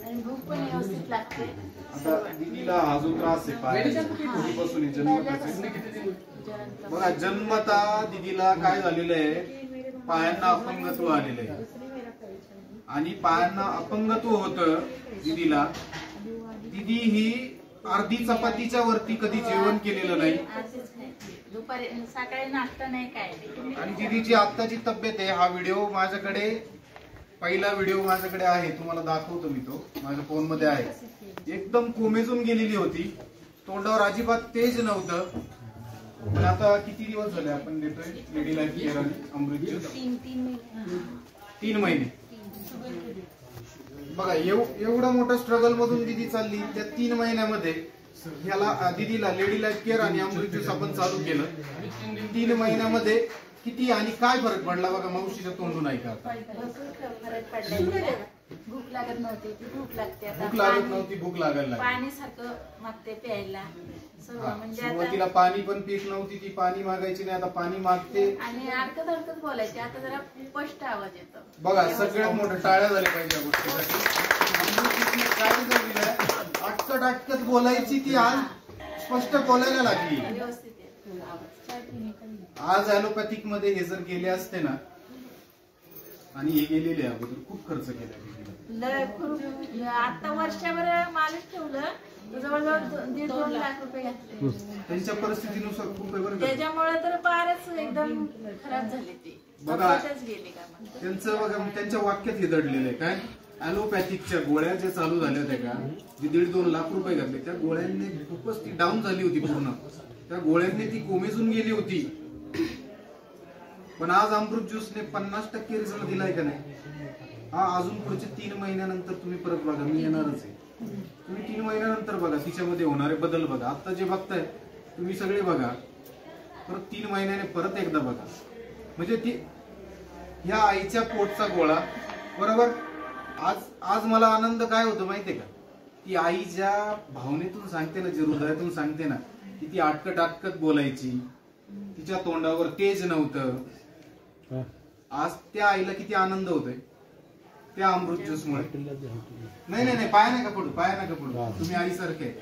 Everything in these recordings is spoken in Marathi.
आणि भूक पण व्यवस्थित लागते आता दिदीला हा जो त्रास आहे पायाचा कधीपासून आहे? जन्मताच आहे? जयंत. बघा जन्मता दिदीला काय झालेलं आहे पायांना अपंगत्व आलेलं आहे आणि पायांना अपंगत्व होत दिदीला दिदी ही अर्धी चपातीच्या वरती कधी जेवण केलेलं नाही. दुपारी सकाळी नाश्ता नाही काय आणि दिदीची आत्ताची तब्येत आहे हा व्हिडिओ माझ्याकडे पहिला व्हिडिओ माझ्याकडे आहे तुम्हाला दाखवतो मी तो. माझ्या फोनमध्ये आहे. एकदम कोमेजून गेलेली होती. तोंडावर अजिबात तेज नव्हतं. पण आता किती दिवस झाले आपण देतोय? लेडी लाईफ केअर आणि अमृत? तीन महिने. बघा एव- एवढा मोठा स्ट्रगल मधून दिदी चालली. त्या तीन महिन्यामध्ये ह्याला दिदीला लेडी लाईफ केअर आणि अमृत ज्यूस आपण चालू केलं. तीन महिन्यामध्ये किती आणि काय फरक पडला? बघा मावशीच्या तोंडून ऐका. भरपूर फरक भूक लागत नव्हती ती भूक लागते आता. भूक लागत पाणी- नव्हती भूक लागायला लागली. पाणी सारखं मागते प्यायला. सर्व हा, म्हणजे सुरुवातीला आता पाणी पण पीत नव्हती ती पाणी मागायची नाही आता पाणी मागते. आणि अडकत अडकत बोलायचे आता जरा स्पष्ट आवाज येतो. बघा सगळ्यात मोठं टाळ्या झाल्या पाहिजे या गोष्टीसाठी. काय जमलेलं आहे? अटकत अटकत बोलायची ती आज स्पष्ट बोलायला लागली. व्यवस्थित आज ऍलोपॅथिकमध्ये हे जर गेले असते ना आणि हे गेलेले अगोदर खूप खर्च केला आता वर्षभर मालिश ठेवलं जवळजवळ दीड दोन लाख रुपये घातले. त्यांच्या परिस्थितीनुसार खूप त्याच्यामुळे तर फारच एकदम खराब झाले ते. बघा. त्यांचं बघा त्यांच्या वाक्यात हे दडलेलं आहे. काय? ॲलोपॅथिकच्या गोळ्या ज्या चालू झाल्या होत्या का जे दीड दोन लाख रुपये घातले त्या गोळ्यांनी खूपच ती डाऊन झाली होती पूर्ण. त्या गोळ्यांनी ती कोमेजून गेली होती. पण आज अमृत ज्यूसने पन्नास टक्के रिझल्ट दिलाय का नाही? हा अजून पुढचे तीन महिन्यानंतर तुम्ही परत बघा मी येणारच आहे. तुम्ही तीन महिन्यानंतर बघा तिच्यामध्ये होणारे बदल बघा. आता जे बघताय तुम्ही सगळे बघा. परत तीन महिन्याने परत एकदा बघा. म्हणजे ती ह्या आईच्या पोटचा गोळा बरोबर? आज आज मला आनंद काय होतो माहितीये का? ती आई ज्या भावनेतून सांगते ना जे हृदयातून सांगते ना की ती आटकट आटकत बोलायची. तिच्या तोंडावर तेज नव्हतं. आज त्या आईला किती आनंद होतोय. त्या अमृत ज्यूस मुळे नाही नाही नाही पाय नका पडू पाय नका पडू. तुम्ही आईसारखे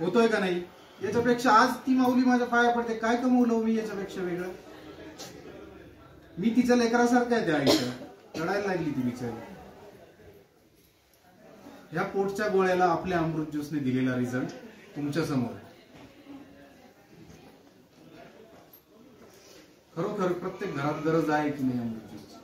होतोय का नाही? याच्यापेक्षा आज ती माऊली माझ्या पाया पडते. काय कमवलं हो मी याच्यापेक्षा वेगळं? मी तिच्या लेकरासारखं आहे त्या आईच्या लढायला लागली ती बिचारी. ह्या पोटच्या गोळ्याला आपल्या अमृत ज्यूसने दिलेला रिझल्ट तुमच्यासमोर खरोखर प्रत्येक घरात गरज आहे की नाही अमृत ज्यूस